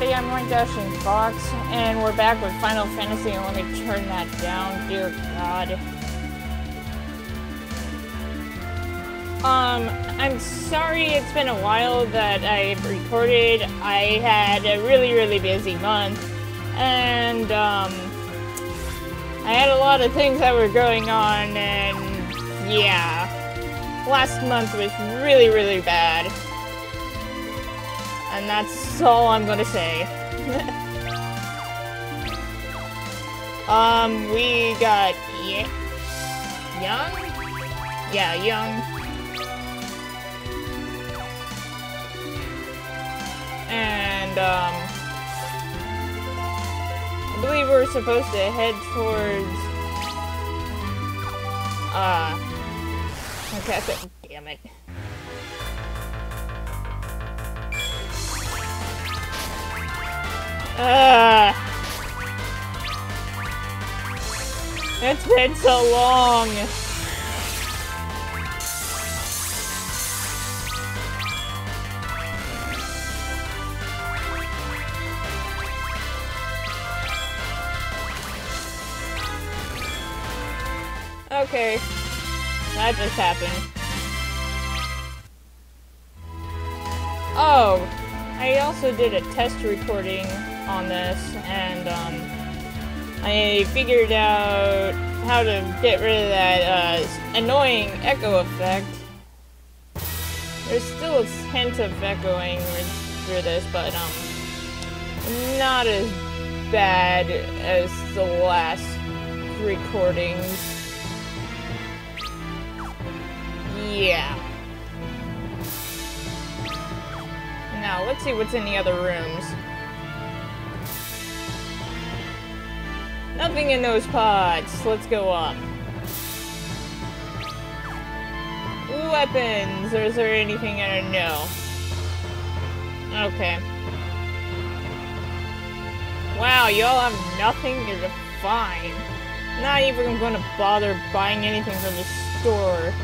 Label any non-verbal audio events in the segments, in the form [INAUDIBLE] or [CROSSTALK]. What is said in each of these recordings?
everybody, I'm White Dashing Fox, and we're back with Final Fantasy, and let me turn that down, dear god. Um, I'm sorry it's been a while that I've recorded. I had a really, really busy month, and, um, I had a lot of things that were going on, and, yeah. Last month was really, really bad. And that's all I'm gonna say. [LAUGHS] um, we got yeah, young, yeah, young, and um, I believe we're supposed to head towards uh, okay, damn it. It's been so long. Okay, that just happened. Oh, I also did a test recording on this, and um, I figured out how to get rid of that uh, annoying echo effect. There's still a hint of echoing through this, but um, not as bad as the last recordings. Yeah. Now, let's see what's in the other rooms. Nothing in those pods. Let's go up. Weapons. Or is there anything I don't know? Okay. Wow, y'all have nothing? You're fine. Not even gonna bother buying anything from the store.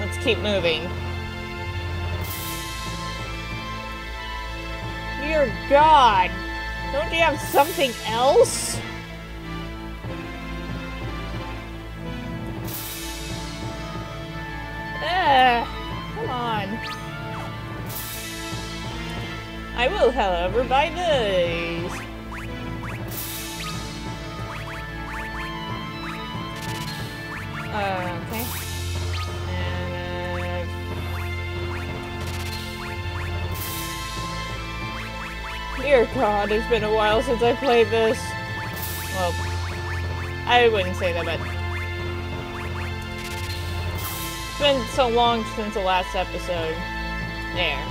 Let's keep moving. Dear God! Don't you have something else? Ugh, come on. I will, however, buy these. Uh, okay. Dear God, it's been a while since I played this. Well, I wouldn't say that, but... It's been so long since the last episode. There.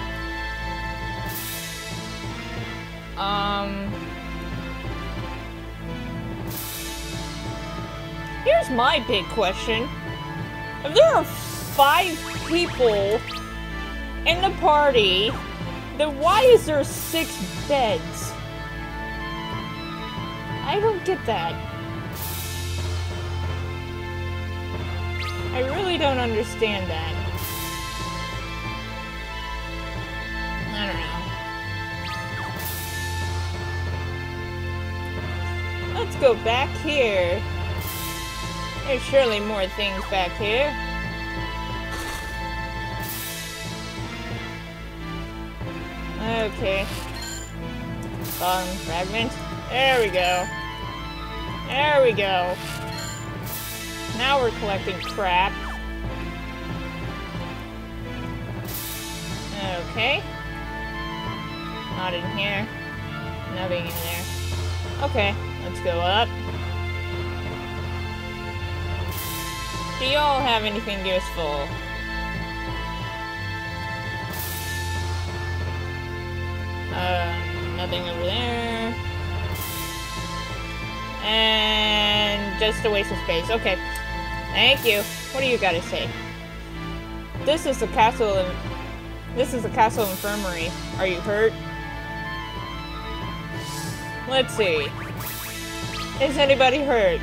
Um... Here's my big question. If there are five people in the party then why is there six beds? I don't get that. I really don't understand that. I don't know. Let's go back here. There's surely more things back here. Okay. Bone fragment. There we go. There we go. Now we're collecting crap. Okay. Not in here. Nothing in there. Okay, let's go up. Do y'all have anything useful? Uh, nothing over there. And just a waste of space. Okay. Thank you. What do you got to say? This is the castle. This is the castle infirmary. Are you hurt? Let's see. Is anybody hurt?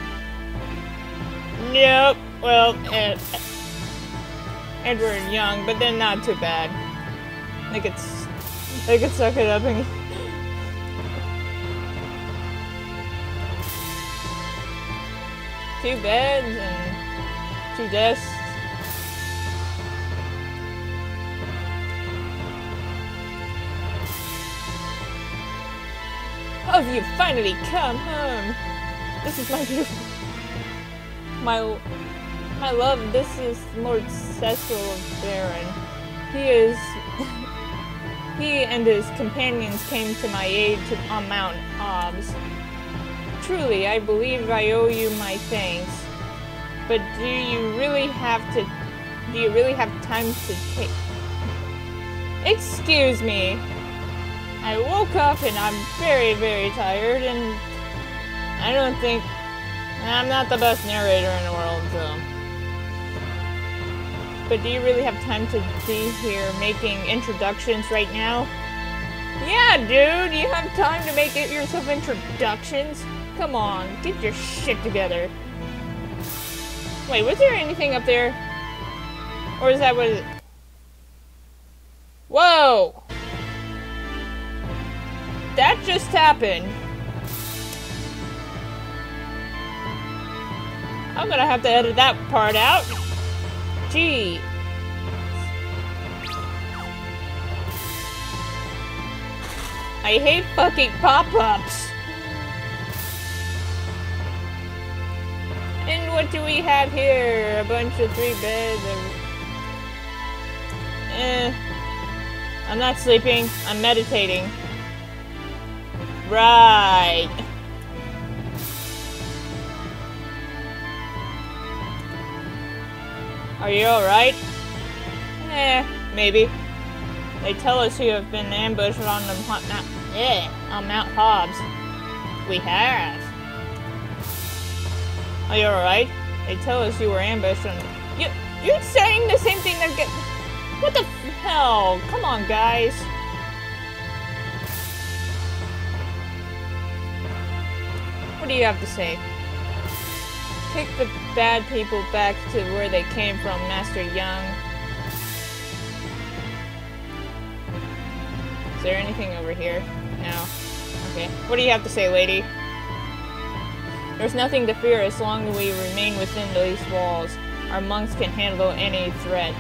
Nope. Well, Ed Edward Young, but then not too bad. I could, I could suck it up and... two beds and two desks. Oh, you finally come home! This is my beautiful... My... My love, this is Lord Cecil of Baron. He is he and his companions came to my aid to, on Mount Hobs. Truly, I believe I owe you my thanks. But do you really have to, do you really have time to take, excuse me. I woke up and I'm very, very tired, and I don't think I'm not the best narrator in the world, so. But do you really have time to be here making introductions right now? Yeah, dude, you have time to make it yourself introductions? Come on, get your shit together. Wait, was there anything up there? Or is that what it... Whoa! That just happened. I'm gonna have to edit that part out. Gee. I hate fucking pop-ups. And what do we have here? A bunch of three beds and... Eh. I'm not sleeping. I'm meditating. Right. Are you alright? Eh, maybe. They tell us you have been ambushed on the Mount, yeah, on Mount Hobs. We have. Are you alright? They tell us you were ambushed on... You, you're saying the same thing get... What the hell? Come on, guys. What do you have to say? Take the bad people back to where they came from, Master Yang. Is there anything over here? No. Okay. What do you have to say, lady? There's nothing to fear as long as we remain within these walls. Our monks can handle any threat.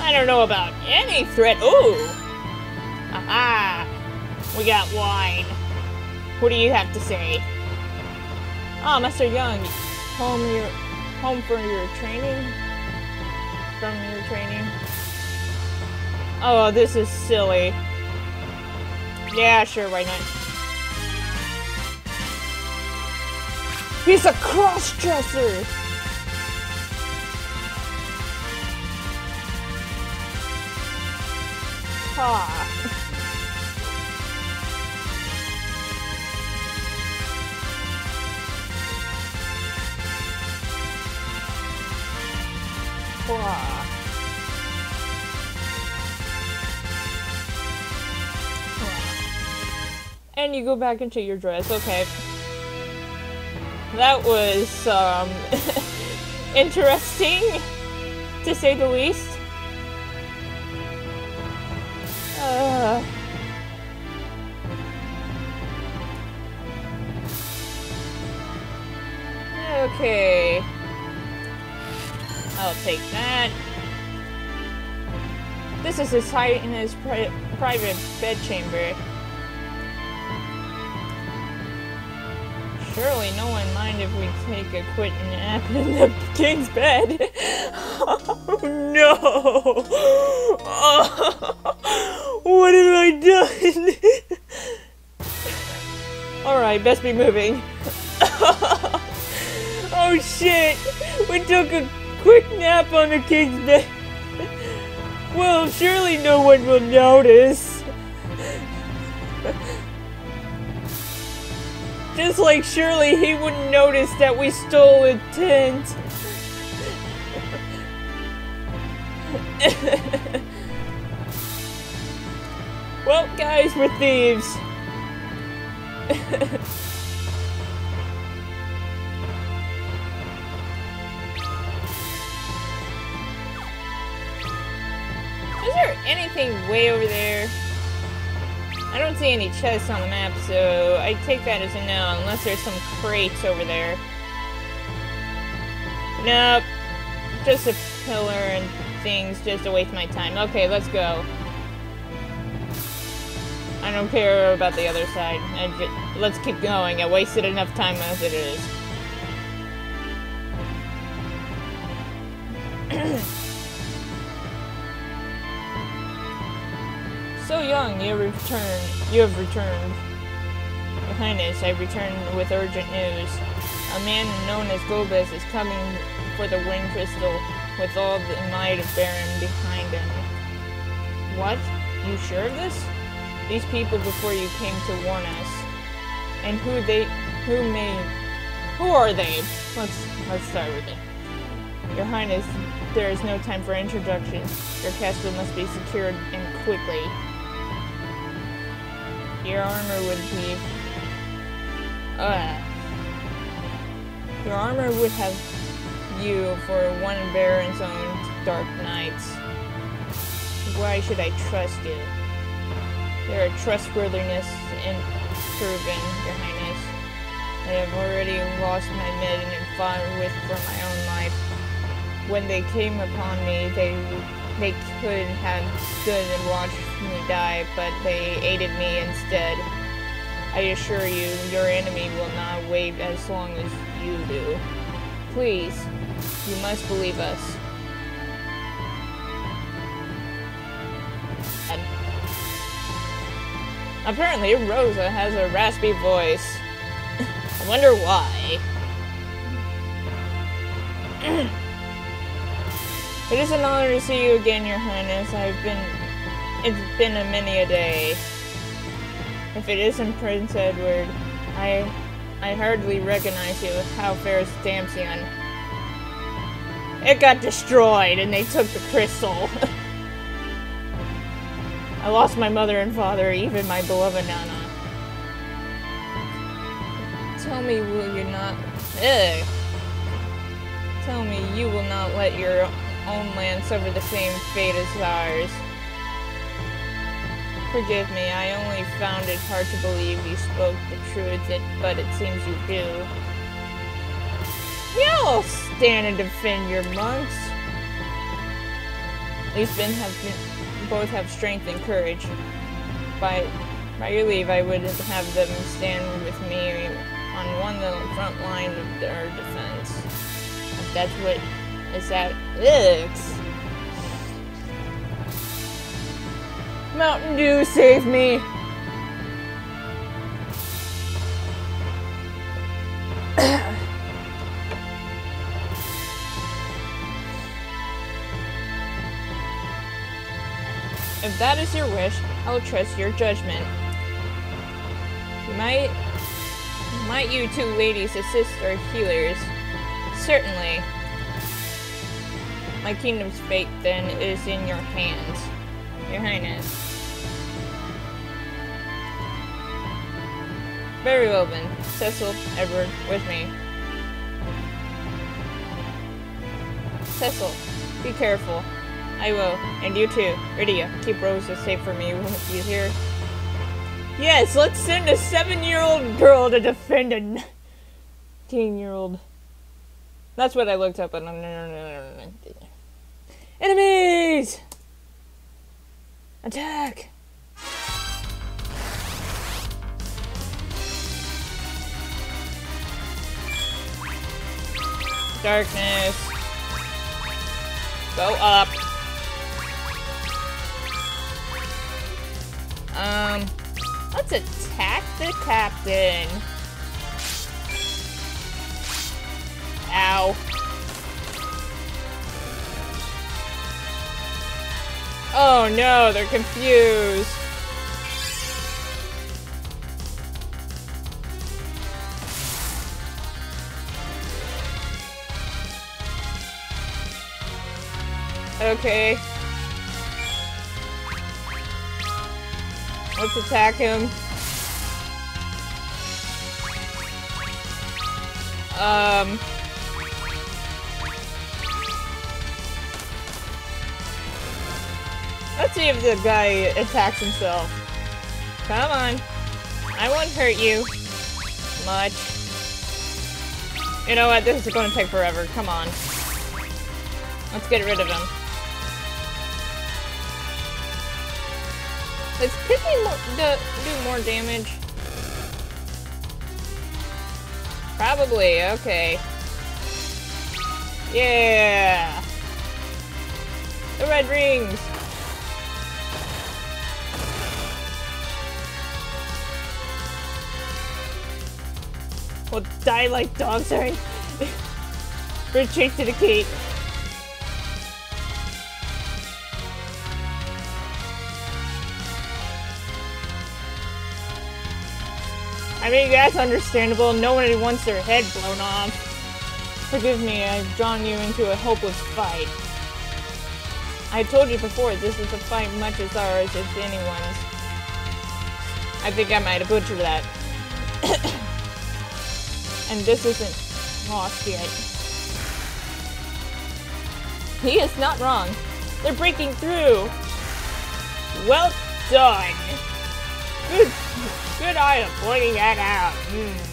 I don't know about any threat. Ooh! Aha! We got wine. What do you have to say? Ah, oh, Master Yang, home your home for your training? From your training? Oh, this is silly. Yeah, sure, why not? He's a cross-dresser! Ha! And you go back into your dress, okay. That was, um, [LAUGHS] interesting, to say the least. Uh... Okay. I'll take that. This is his height in his pri private bedchamber. Surely no one mind if we take a quick nap in the [LAUGHS] king's bed. [LAUGHS] oh no! Oh, [LAUGHS] what have I done? Alright, best be moving. oh shit! We took a quick nap on the king's bed. Well, surely no one will notice. Just like surely he wouldn't notice that we stole a tent. [LAUGHS] well, guys, we're thieves. [LAUGHS] way over there? I don't see any chests on the map, so I take that as a no, unless there's some crates over there. Nope. Just a pillar and things just to waste my time. Okay, let's go. I don't care about the other side. let's keep going. I wasted enough time as it is. Young, you return. You have returned. Your Highness, I return with urgent news. A man known as Golbez is coming for the Wind Crystal with all the might of Baron behind him. What? You sure of this? These people before you came to warn us. And who they who may who are they? Let's let's start with it. Your Highness, there is no time for introductions. Your castle must be secured and quickly. Your armor would be uh your armor would have you for one Baron's own dark knights. Why should I trust you? Your trustworthiness and proven, Your Highness. I have already lost my men and fought with for my own life. When they came upon me, they they could have stood and watched me die, but they aided me instead. I assure you, your enemy will not wait as long as you do. Please, you must believe us. Apparently, Rosa has a raspy voice. I wonder why. [CLEARS THROAT] it is an honor to see you again, Your Highness. I've been... It's been a many a day. If it isn't Prince Edward, I... I hardly recognize you. How fares Damcyan? It got destroyed and they took the crystal. [LAUGHS] I lost my mother and father, even my beloved Anna. Tell me, will you not... Ugh. Tell me you will not let your own land suffer the same fate as ours. Forgive me, I only found it hard to believe you spoke the truth, but it seems you do. You'll stand and defend your monks. These men have been, both have strength and courage. By by your leave, I would have them stand with me on one the front line of their defense. If that's what is that looks. Mountain Dew, save me! [COUGHS] If that is your wish, I will trust your judgment. Might, might you two ladies assist our healers? Certainly. My kingdom's fate, then, is in your hands, Your Highness. Very well, then. Cecil, Edward, with me. Cecil, be careful. I will. And you too. Rydia, keep Rosa safe for me. When you hear? Yes, let's send a seven-year-old girl to defend a teen-year-old. That's what I looked up on. Enemies! Attack! Darkness. Go up. Um, let's attack the captain. Ow. Oh no, they're confused. Okay. Let's attack him. Um... Let's see if the guy attacks himself. Come on. I won't hurt you. Much. You know what? This is going to take forever. Come on. Let's get rid of him. Does Pippi more, do, more damage? Probably, okay. Yeah! The Red Wings! We'll die like dogs, sorry. [LAUGHS] Retreat to the keep. I mean, that's understandable. Nobody wants their head blown off. Forgive me, I've drawn you into a hopeless fight. I told you before, this is a fight much as ours as anyone's. I think I might have butchered that. [COUGHS] and this isn't lost yet. He is not wrong. They're breaking through. Well done. Good, good eye of pointing that out. Hmm.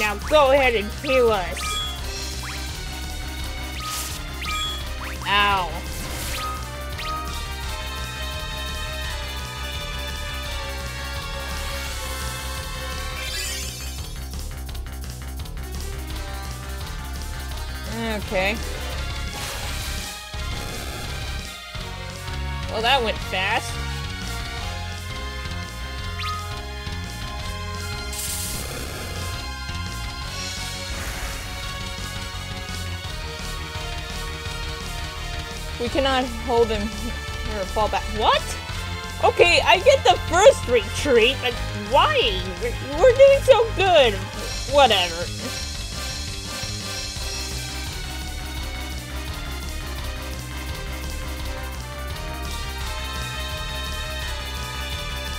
Now go ahead and heal us. Ow. Okay. Well, that went fast. We cannot hold him here or fall back. What? Okay, I get the first retreat, but why? We're doing so good. Whatever.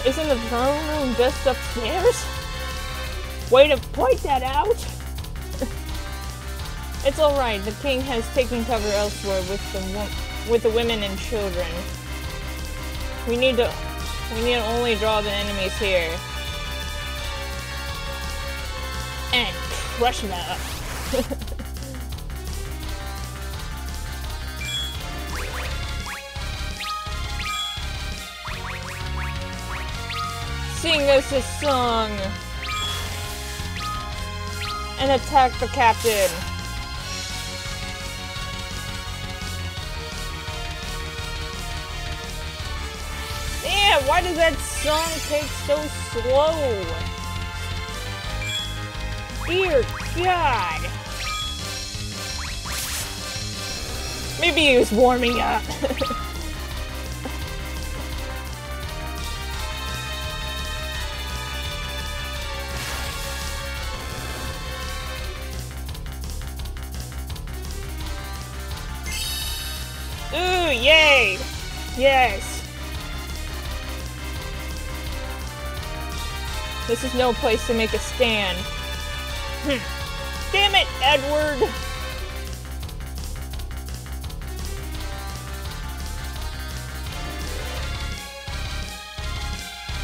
Isn't the throne room just upstairs? Way to point that out! [LAUGHS] it's alright, the king has taken cover elsewhere with the with the women and children. We need to we need to only draw the enemies here. And crush them. [LAUGHS] sing us a song and attack the captain. Why does that song take so slow? Dear God. Maybe he was warming up. [LAUGHS] Ooh, yay! Yes! This is no place to make a stand. Hm. Damn it, Edward!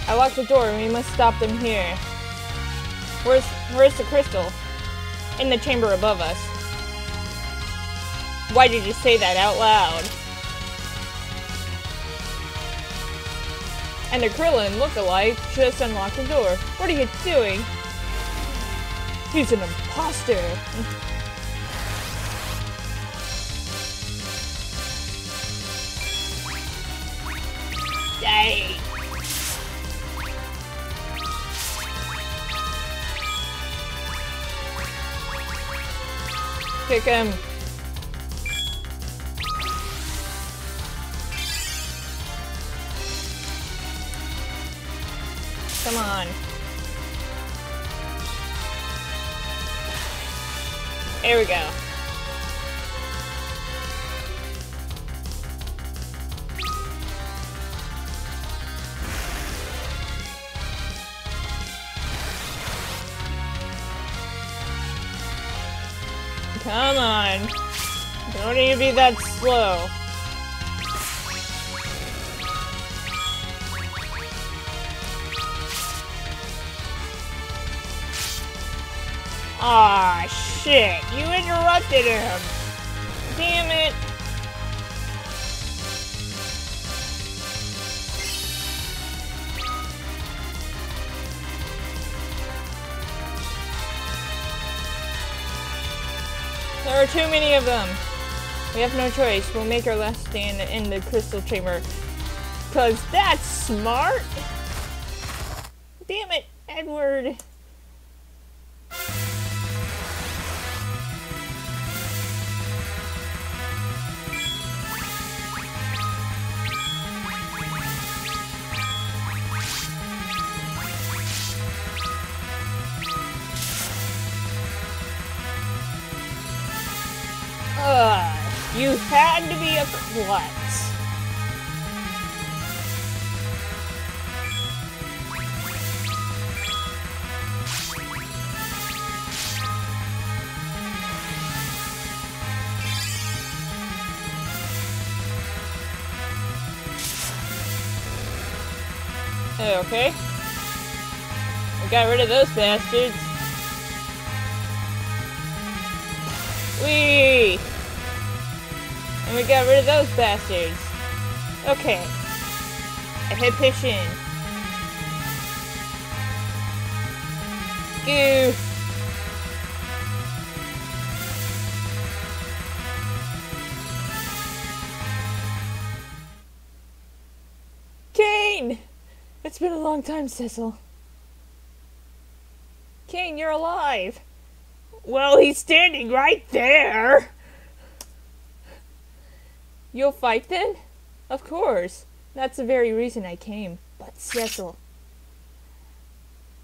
I locked the door we must stop them here. Where's, where's the crystal? In the chamber above us. Why did you say that out loud? And the Krillin look-alike just unlocked the door. What are you doing? He's an imposter. Yay! Kick him. There we go. There are too many of them. We have no choice. We'll make our last stand in the crystal chamber. Cause that's smart. Damn it, Edward. A klutz. Okay. We got rid of those bastards. Whee! And we got rid of those bastards. Okay. I hit push in. Goo. Kain! It's been a long time, Cecil. Kain, you're alive! Well, he's standing right there! You'll fight then? Of course. That's the very reason I came. But Cecil.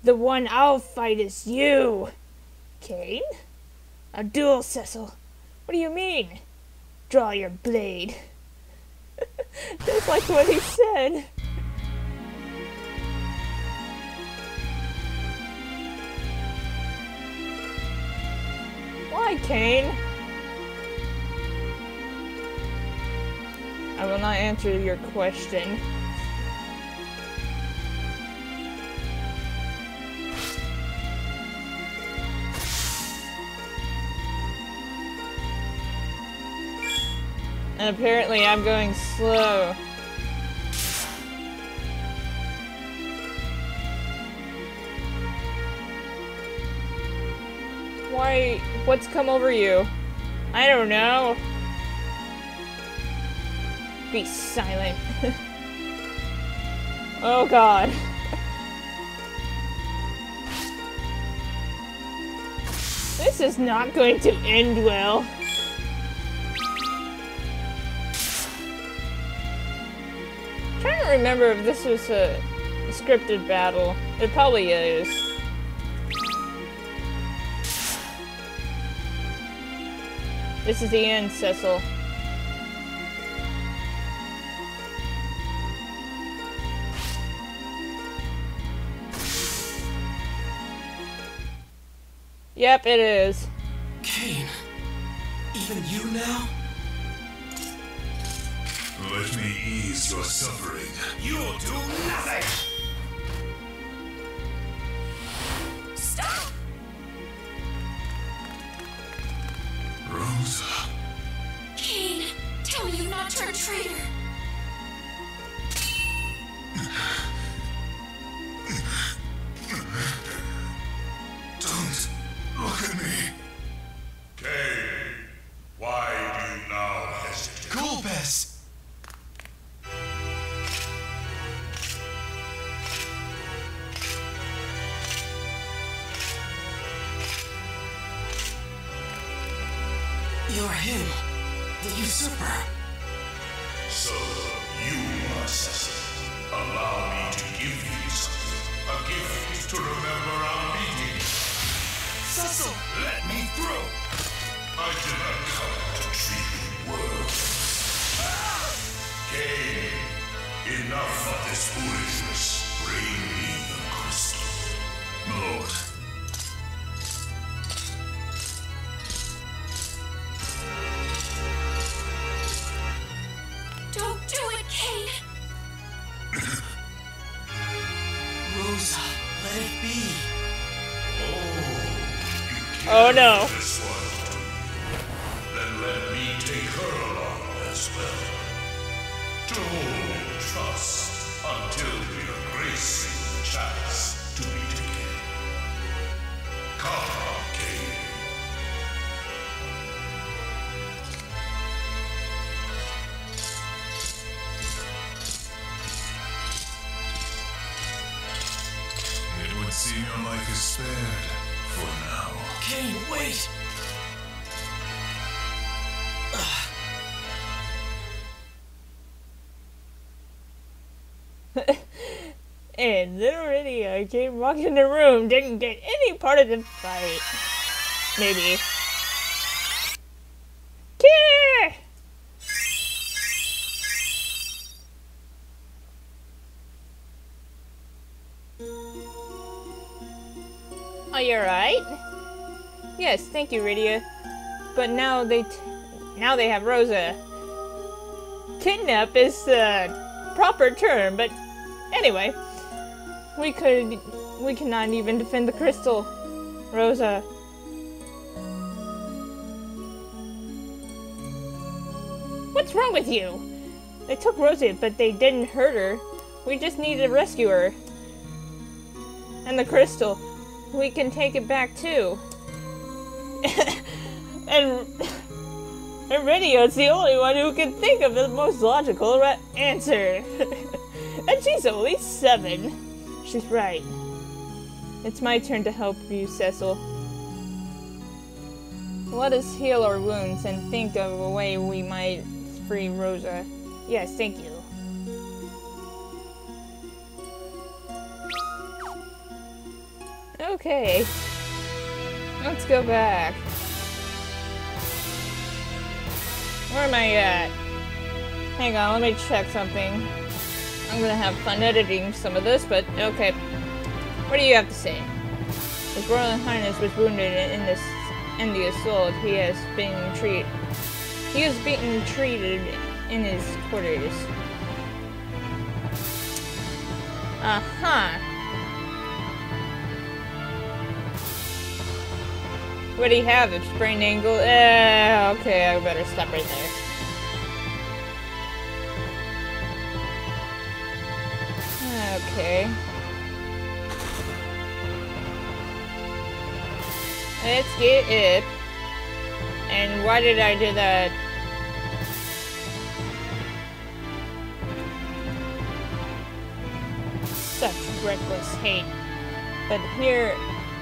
The one I'll fight is you! Kain? A duel, Cecil. What do you mean? Draw your blade. [LAUGHS] Just like what he said. Why, Kain? I will not answer your question. And apparently I'm going slow. Why? What's come over you? I don't know. Be silent. oh god. This is not going to end well. trying to remember if this was a scripted battle. It probably is. This is the end, Cecil. Yep, it is. Kain, even you now? Let me ease your suffering. You'll do nothing! To And little Rydia came walking in the room, didn't get any part of the fight. Maybe. Care! Are you alright? Yes, thank you, Rydia. But now they, now they have Rosa. Kidnap is the proper term, but anyway, we could, we cannot even defend the crystal, Rosa. What's wrong with you? They took Rosa, but they didn't hurt her. We just need to rescue her. And the crystal, we can take it back too. [LAUGHS] and and Rydia's the only one who can think of the most logical answer. [LAUGHS] and she's only seven. She's right. It's my turn to help you, Cecil. Let us heal our wounds and think of a way we might free Rosa. Yes, thank you. Okay. Let's go back. Where am I at? Hang on, let me check something. I'm gonna have fun editing some of this, but okay. What do you have to say? His Royal Highness was wounded in this in the assault. He has been treated. He is being treated in his quarters. Uh huh. What do you have? A sprained ankle? Eh, okay, I better stop right there. Okay. Let's get it. And why did I do that? Such reckless hate. But here,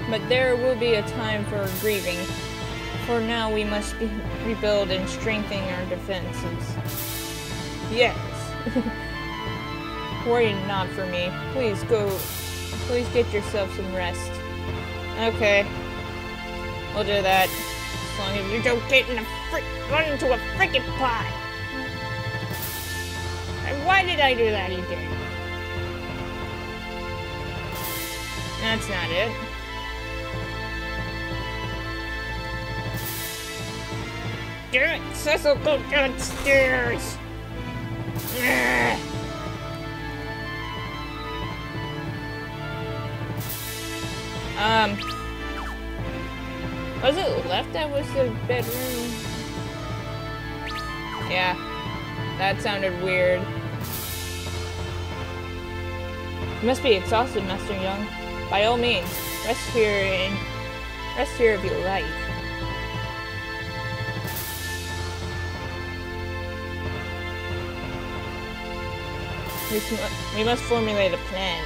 but there will be a time for grieving. For now, we must rebuild and strengthen our defenses. Yes. [LAUGHS] Worry not for me. Please go. Please get yourself some rest. Okay. We'll do that. As long as you don't get in a frick run into a freaking pot. And why did I do that again? That's not it. Damn it, Cecil, go downstairs! Ugh. Um, was it left that was the bedroom? Yeah, that sounded weird. You must be exhausted, Master Yang. By all means, rest here and rest here if you like. We, must formulate a plan.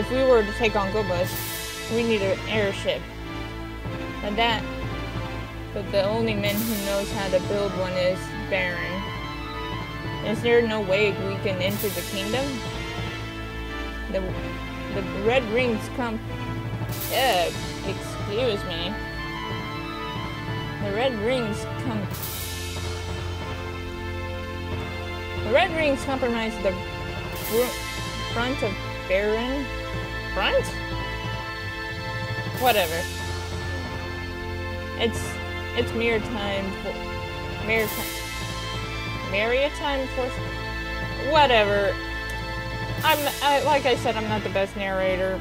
If we were to take on Golbez, we need an airship. And that, but the only man who knows how to build one is Baron. Is there no way we can enter the kingdom? The the Red Wings come. Uh, excuse me. The Red Wings come. The Red Wings compromise the fr- front of Baron. Front? Whatever. It's it's maritime for maritime maritime force. Whatever. I'm I, like I said, I'm not the best narrator.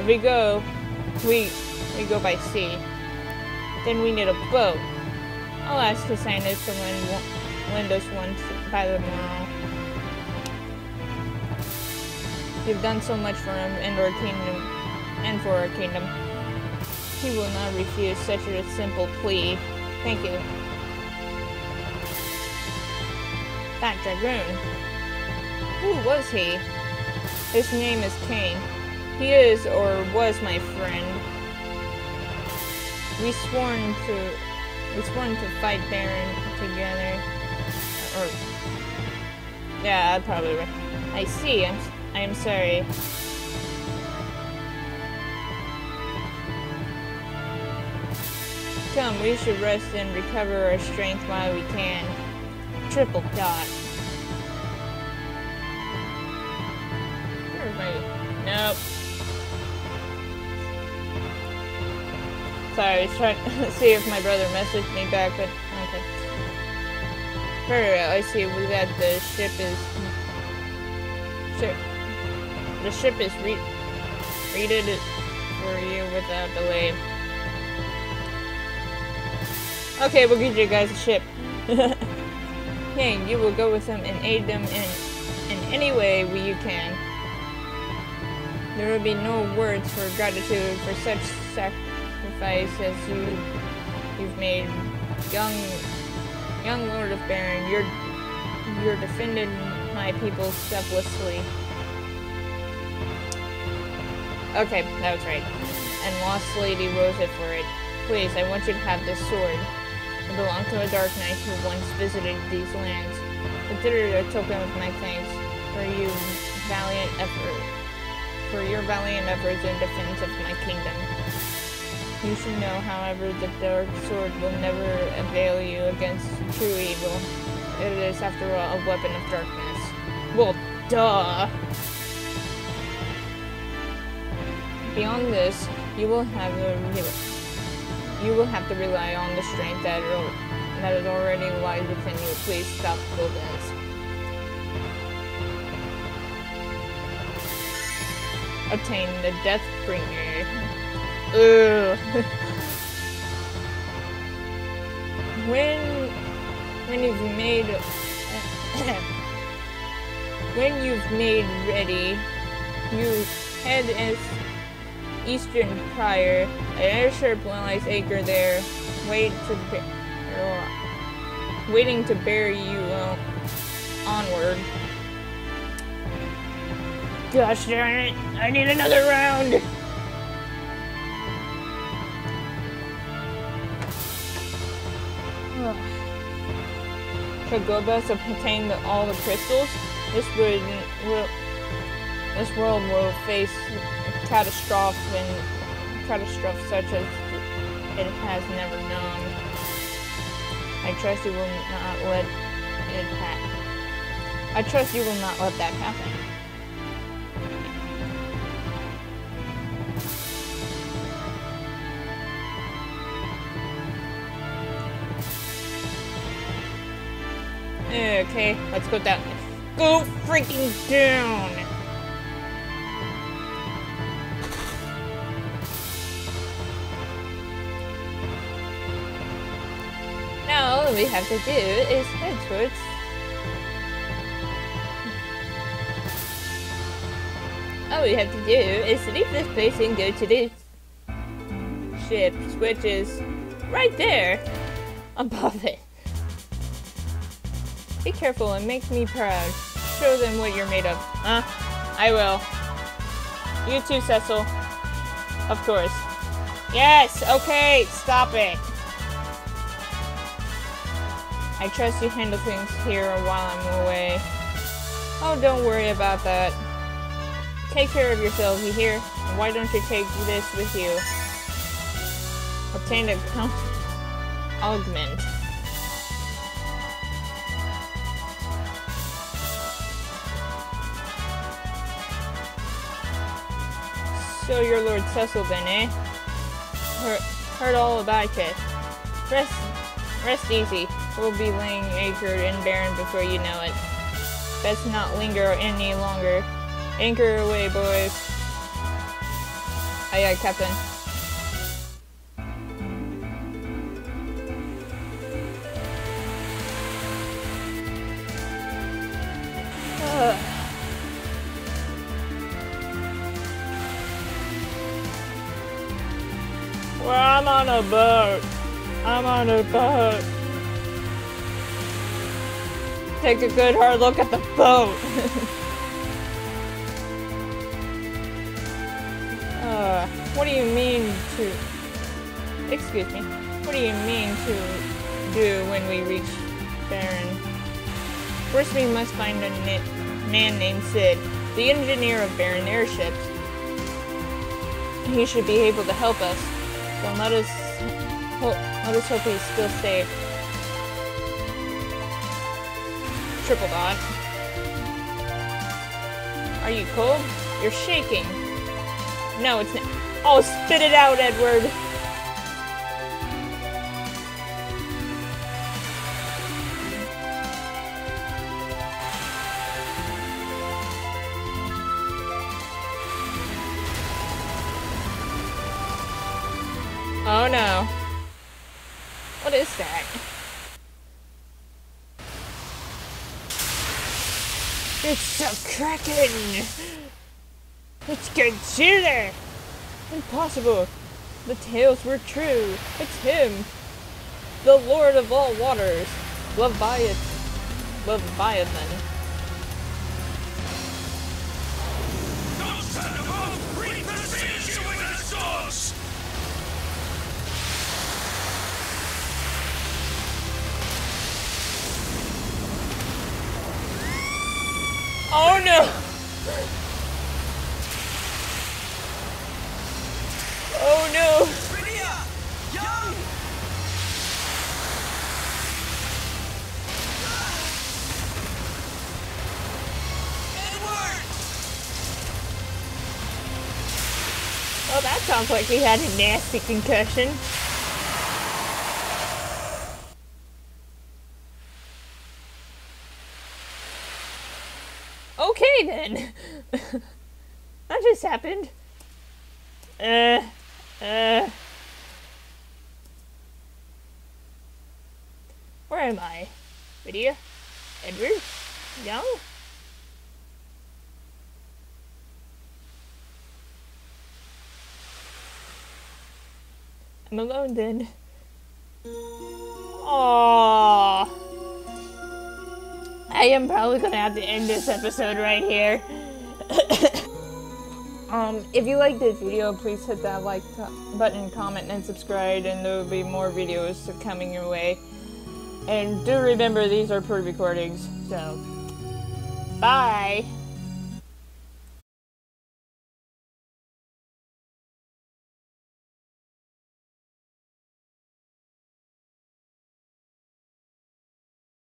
If we go, we we go by sea. Then we need a boat. I'll ask Cassandra to lend, one- lend us one by tomorrow. You've done so much for him and our kingdom, and for our kingdom. He will not refuse such a simple plea. Thank you. That dragoon. Who was he? His name is Kain. He is or was my friend. We sworn to we sworn to fight Baron together. Or yeah, I probably. I see. I'm I am sorry. Come, we should rest and recover our strength while we can. Triple dot. Nope. Sorry, I was trying [LAUGHS] to see if my brother messaged me back, but okay. Very well, I see we got the ship is. The ship is re readed for you without delay. Okay, we'll give you guys a ship. [LAUGHS] King, you will go with them and aid them in in any way we, you can. There will be no words for gratitude for such sacrifice as you you've made, young young Lord of Baron. You're you're defended my people selflessly. Okay, that was right. And lost Lady Rosa for it. Please, I want you to have this sword. It belonged to a dark knight who once visited these lands. Consider it a token of my thanks for you valiant effort for your valiant efforts in defense of my kingdom. You should know, however, that the dark sword will never avail you against true evil. It is, after all, a weapon of darkness. Well, duh! Beyond this, you will have you will have to rely on the strength that already lies within you. Please stop Golbez. Obtain the Deathbringer. Ugh. [LAUGHS] when when you've made [COUGHS] when you've made ready, you head as Eastern Prior. An airship lies anchor there, wait to be- waiting to bear you uh, onward. Gosh darn it! I need another round. Should Golbez obtain the, all the crystals? This would will this world will face catastrophe and catastrophe such as it has never known. I trust you will not let it happen. I trust you will not let that happen. Okay, let's go down. Go freaking down! We have to do is head towards All we have to do is leave this place and go to the ship, which is right there above it. Be careful and make me proud. Show them what you're made of. Huh? I will. You too, Cecil. Of course. Yes, okay, stop it. I trust you handle things here while I'm away. Oh, don't worry about that. Take care of yourself, you hear? Why don't you take this with you? Obtain a count augment. So you're Lord Cecil then, eh? Heard, heard all about it. Rest, rest easy will be laying anchor and Baron before you know it. Best not linger any longer. Anchor away, boys. Aye, aye, Captain. Well, I'm on a boat. I'm on a boat. Take a good hard look at the boat. [LAUGHS] uh, what do you mean to... Excuse me. What do you mean to do when we reach Baron? First we must find a man named Sid, the engineer of Baron airships. He should be able to help us. So let us, ho let us hope he's still safe. Triple dot. Are you cold? You're shaking. No, it's not. Oh, spit it out, Edward. Oh no. What is that? It's a kraken! It's Godzilla! Impossible! The tales were true! It's him! The Lord of all waters! Leviath... Leviathan. Oh no! Oh no! Well, that sounds like he had a nasty concussion. Okay then. that just happened. Uh, uh. Where am I? Rydia? Edward? Yang? I'm alone then. Aww. I am probably gonna have to end this episode right here. Um, if you like this video, please hit that like button, comment, and subscribe, and there will be more videos coming your way. And do remember, these are pre-recordings, so bye.